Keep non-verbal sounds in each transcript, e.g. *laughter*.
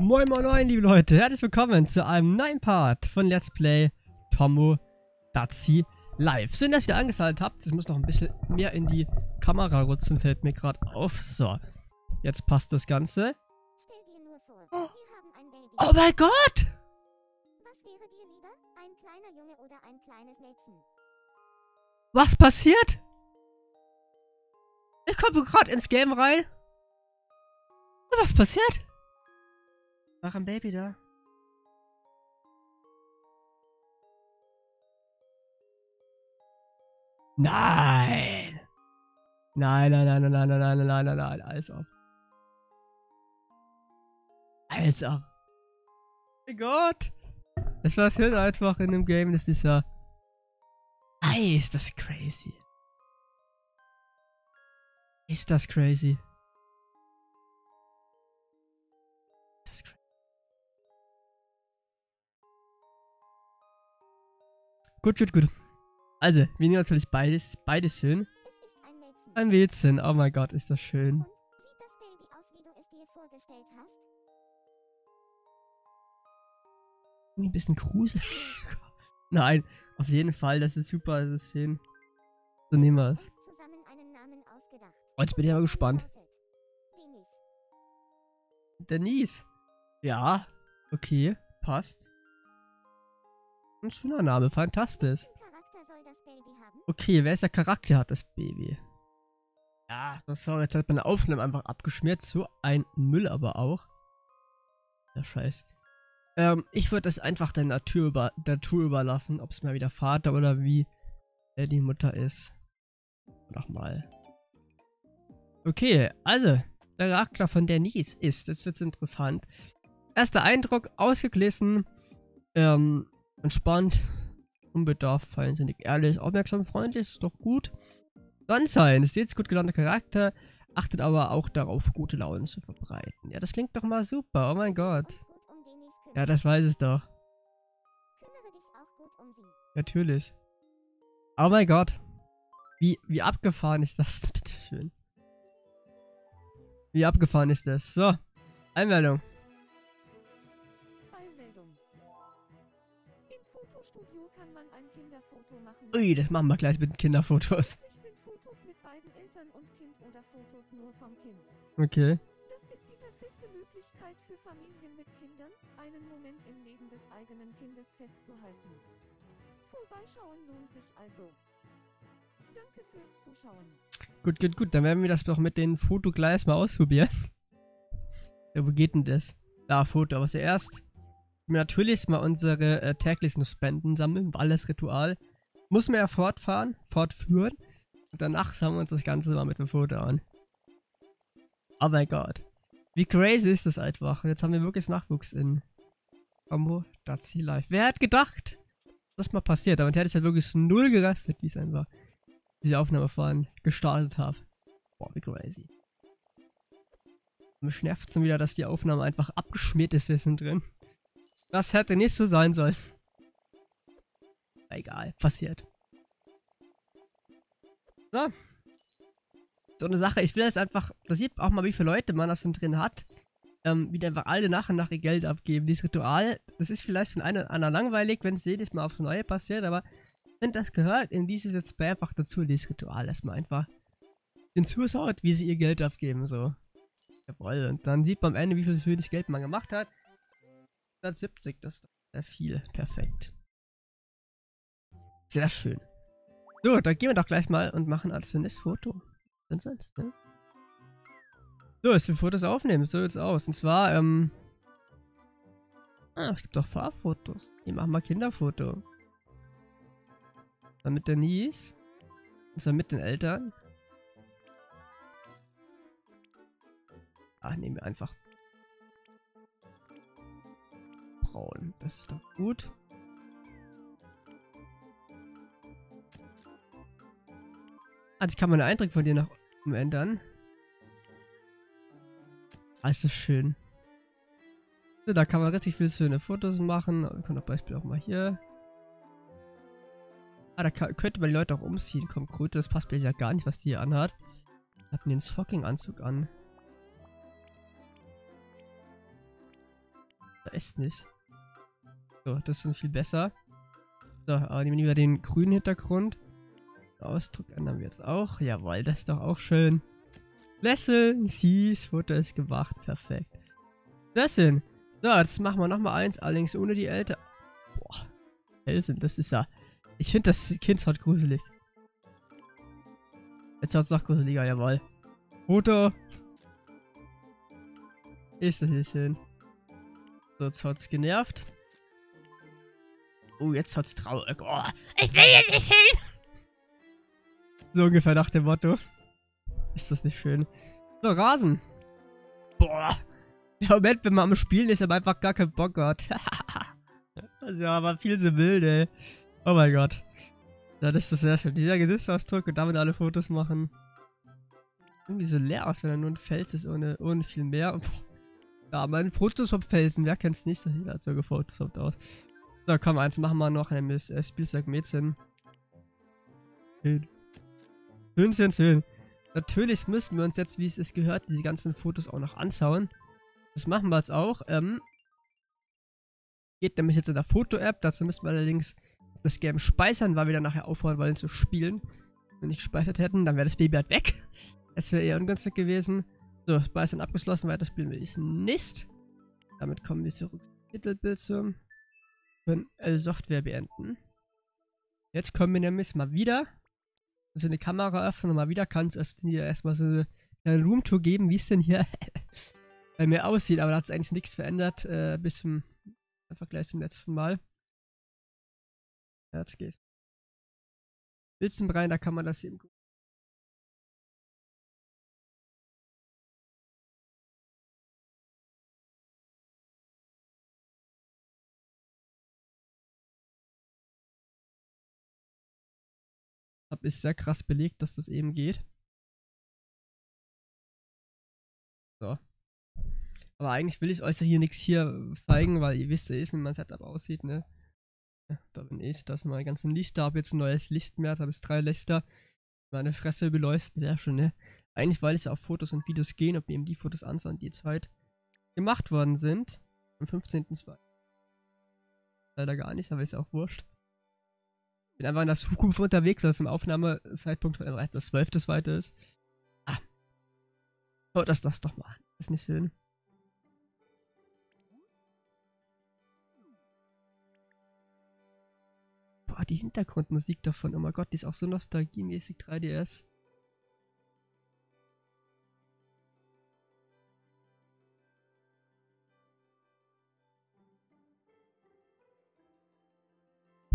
Moin moin moin liebe Leute, herzlich willkommen zu einem neuen Part von Let's Play Tomodachi Live. Schön, dass ihr wieder angeschaltet habt. Ich muss noch ein bisschen mehr in die Kamera rutschen, fällt mir gerade auf. So, jetzt passt das Ganze. Stell dir nur vor, wir haben ein Baby. Oh mein Gott! Was wäre dir lieber? Ein kleiner Junge oder ein kleines Mädchen? Was passiert? Ich komme gerade ins Game rein. Was passiert? War ein Baby da? Nein! Nein, nein, nein, nein, nein, nein, nein, nein, nein, nein, alles auf. Alles auf. Mein Gott! Das passiert einfach in dem Game, das ist ja... Ei, ist das crazy. Ist das crazy. Gut, gut, gut. Also, wir nehmen natürlich beides, beides schön. Ein Mädchen, oh mein Gott, ist das schön. Ein bisschen gruselig. *laughs* Nein, auf jeden Fall, das ist super, das ist schön. So nehmen wir es. Oh, jetzt bin ich aber gespannt. Denise. Ja, okay, passt. Ein schöner Name, fantastisch. Das? Okay, wer ist der Charakter hat das Baby? Ja, so sorry, jetzt hat meine Aufnahme einfach abgeschmiert. So ein Müll aber auch. Ja, scheiß. Ähm, ich würde es einfach der Natur, über, der Natur überlassen, ob es mal wieder Vater oder wie er die Mutter ist. Nochmal. Okay, also, der Charakter von Denise ist, jetzt wird's interessant. Erster Eindruck, ausgeglichen, ähm, entspannt, unbedarft, feinsinnig, ehrlich, aufmerksam, freundlich, ist doch gut. Dann sein, ist jetzt gut gelaunter Charakter, achtet aber auch darauf, gute Laune zu verbreiten. Ja, das klingt doch mal super, oh mein Gott. Ja, das weiß es doch. Natürlich. Oh mein Gott. Wie, wie abgefahren ist das? *laughs* Bitte schön. Wie abgefahren ist das? So. Einmeldung. Ui, das machen wir gleich mit den Kinderfotos. Fotos mit Kind. Okay. Das ist die perfekte Möglichkeit für Familien mit Kindern, einen Moment im Leben des eigenen Kindes festzuhalten. Vorbeischauen lohnt sich also. Danke fürs Zuschauen. Gut, gut, gut. Dann werden wir das doch mit den Foto gleich mal ausprobieren. *laughs* Ja, wo geht denn das? Da, Foto. Aber zuerst natürlich mal unsere äh, täglichen Spenden sammeln. Alles Ritual. Muss man ja fortfahren, fortführen. Und danach schauen wir uns das Ganze mal mit dem Foto an. Oh mein Gott. Wie crazy ist das einfach. Jetzt haben wir wirklich Nachwuchs in Combo Dazi Live. Wer hat gedacht, dass das mal passiert? Damit hätte ich ja wirklich null gerastet, wie es einfach diese Aufnahme vorhin gestartet habe. Boah, wie crazy. Mich nervt schon wieder, dass die Aufnahme einfach abgeschmiert ist zwischendrin. Das hätte nicht so sein sollen. Egal, passiert. So. So eine Sache, ich will jetzt einfach, da sieht auch mal, wie viele Leute man das denn drin hat. Ähm, wie die einfach alle nach und nach ihr Geld abgeben. Dieses Ritual, das ist vielleicht von einer einer langweilig, wenn es jedes Mal aufs Neue passiert, aber finde, das gehört in dieses Let's Play einfach dazu, dieses Ritual, dass man einfach den zuschaut, wie sie ihr Geld abgeben, so. Jawohl, und dann sieht man am Ende, wie viel für das Geld man gemacht hat. 170, das ist sehr viel. Perfekt. Sehr schön. So, dann gehen wir doch gleich mal und machen als schönes Foto. Und sonst, ne? So, jetzt will Fotos aufnehmen. So sieht's aus. Und zwar, ähm. Ah, es gibt auch Farbfotos. Hier machen wir Kinderfoto. Dann mit der Nies. Und dann mit den Eltern. Ah, nehmen wir einfach. Braun. Das ist doch gut. Also ich kann meine Eindrücke von dir nach oben ändern. Ah, ist schön. So, da kann man richtig viele schöne Fotos machen. Wir können zum Beispiel auch mal hier. Ah, da kann, könnte man die Leute auch umziehen. Komm, Kröte, das passt mir ja gar nicht, was die hier anhat. Hatten den Socking-Anzug an. Weiß nicht. So, das ist viel besser. So, aber nehmen wir den grünen Hintergrund. Ausdruck ändern wir jetzt auch. Jawohl, das ist doch auch schön. Lächeln, süß, Foto ist gemacht. Perfekt. Lächeln. So, jetzt machen wir nochmal eins, allerdings ohne die Eltern. Boah. Felsen, das ist ja... Ich finde das Kind halt gruselig. Jetzt hat es noch gruseliger, jawohl. Foto. Ist das hier schön. So, jetzt hat's genervt. Oh, jetzt hat's traurig. Oh, ich will hier nicht hin! So ungefähr nach dem Motto. Ist das nicht schön? So, Rasen. Boah. Der Moment, wenn man am Spielen ist, aber einfach gar keinen Bock hat. *laughs* also, aber viel zu wild, ey. Oh mein Gott. Ja, das ist sehr schön. Dieser Gesichtsausdruck und damit alle Fotos machen. Irgendwie so leer aus, wenn er nur ein Fels ist, ohne, ohne viel mehr. Ja, mein Photoshop-Felsen, wer kennt's nicht? So sieht halt so gefotoshoppt aus. So, komm, eins machen wir noch, nämlich äh, Spielzeug Mädchen. Schön. Schön, schön. Natürlich müssen wir uns jetzt, wie es ist gehört, diese ganzen Fotos auch noch anschauen. Das machen wir jetzt auch. Ähm, geht nämlich jetzt in der Foto-App. Dazu müssen wir allerdings das Game speichern, weil wir dann nachher aufhören wollen zu spielen. Wenn wir nicht gespeichert hätten, dann wäre das Baby halt weg. *laughs* Das wäre eher ungünstig gewesen. So, Speichern abgeschlossen, weiter spielen will ich nicht. Damit kommen wir zurück zum Titelbildschirm. Können L-Software beenden. Jetzt kommen wir nämlich mal wieder. So eine Kamera öffnen und mal wieder kann es erst hier erstmal so eine Roomtour geben, wie es denn hier *laughs* bei mir aussieht. Aber da hat es eigentlich nichts verändert äh, bis zum im Vergleich zum letzten Mal. Ja, jetzt geht's. Bildschirm rein, da kann man das eben gucken. Hab ist sehr krass belegt, dass das eben geht. So. Aber eigentlich will ich euch ja hier nichts hier zeigen, weil ihr wisst ja eh, wie mein Setup aussieht, ne? Da bin ich, das meine ganzen Lichter, hab jetzt ein neues Licht mehr, da habe ich drei Lichter. Meine Fresse beleuchten, sehr schön, ne? Eigentlich, weil es auf Fotos und Videos gehen, ob eben die Fotos anschauen, die jetzt heute gemacht worden sind. Am 15.2. Leider gar nicht, aber ist ja auch wurscht bin einfach in der Zukunft unterwegs, weil es im Aufnahmezeitpunkt das 12. weiter ist. Ah. Oh, das das doch mal. Ist nicht schön. Boah, die Hintergrundmusik davon, oh mein Gott, die ist auch so nostalgiemäßig 3DS.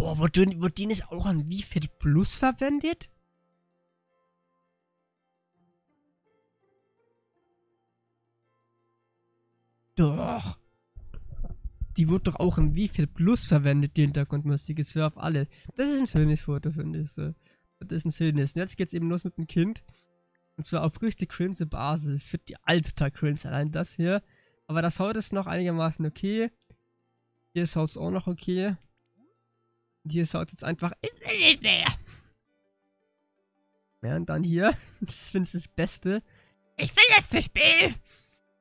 Boah, wird, wird die nicht auch an wie viel Plus verwendet? Doch. Die wird doch auch in wie viel Plus verwendet, die Hintergrundmusik. Ist für auf alle. Das ist ein schönes Foto, finde ich so. Das ist ein schönes. Und jetzt geht's eben los mit dem Kind. Und zwar auf richtig cringe Basis. Für die alte total cringe, allein das hier. Aber das Haut ist noch einigermaßen okay. Hier ist Haut auch noch okay. Hier ist halt jetzt einfach. Ja, und dann hier. *laughs* Das finde ich das Beste. Ich will jetzt nicht spielen!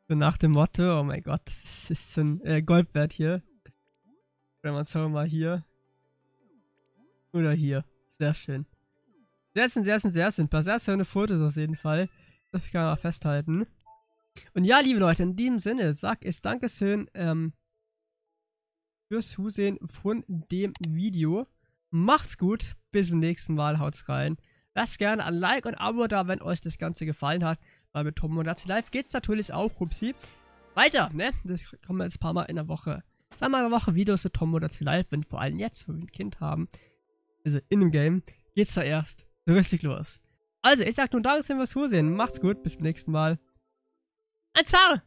So nach dem Motto, oh mein Gott, das ist, ist so ein äh, Goldwert hier. Wenn man so mal hier. Oder hier. Sehr schön. Sehr schön, sehr schön, sehr schön. Paar sehr schöne Fotos auf jeden Fall. Das kann man festhalten. Und ja, liebe Leute, in diesem Sinne sag ich Dankeschön ähm, fürs Zusehen von dem Video. Macht's gut, bis zum nächsten Mal, haut's rein. Lasst gerne ein Like und Abo da, wenn euch das Ganze gefallen hat. Weil mit Tom und Live geht's natürlich auch, Hupsi. Weiter, ne? Das kommen wir jetzt ein paar Mal in der Woche. Sagen wir mal eine Woche Videos zu Tom und Live, wenn vor allem jetzt, wo wir ein Kind haben, also in dem Game, geht's da erst richtig los. Also, ich sag nun Danke fürs Zusehen. Macht's gut, bis zum nächsten Mal. Ein Ciao!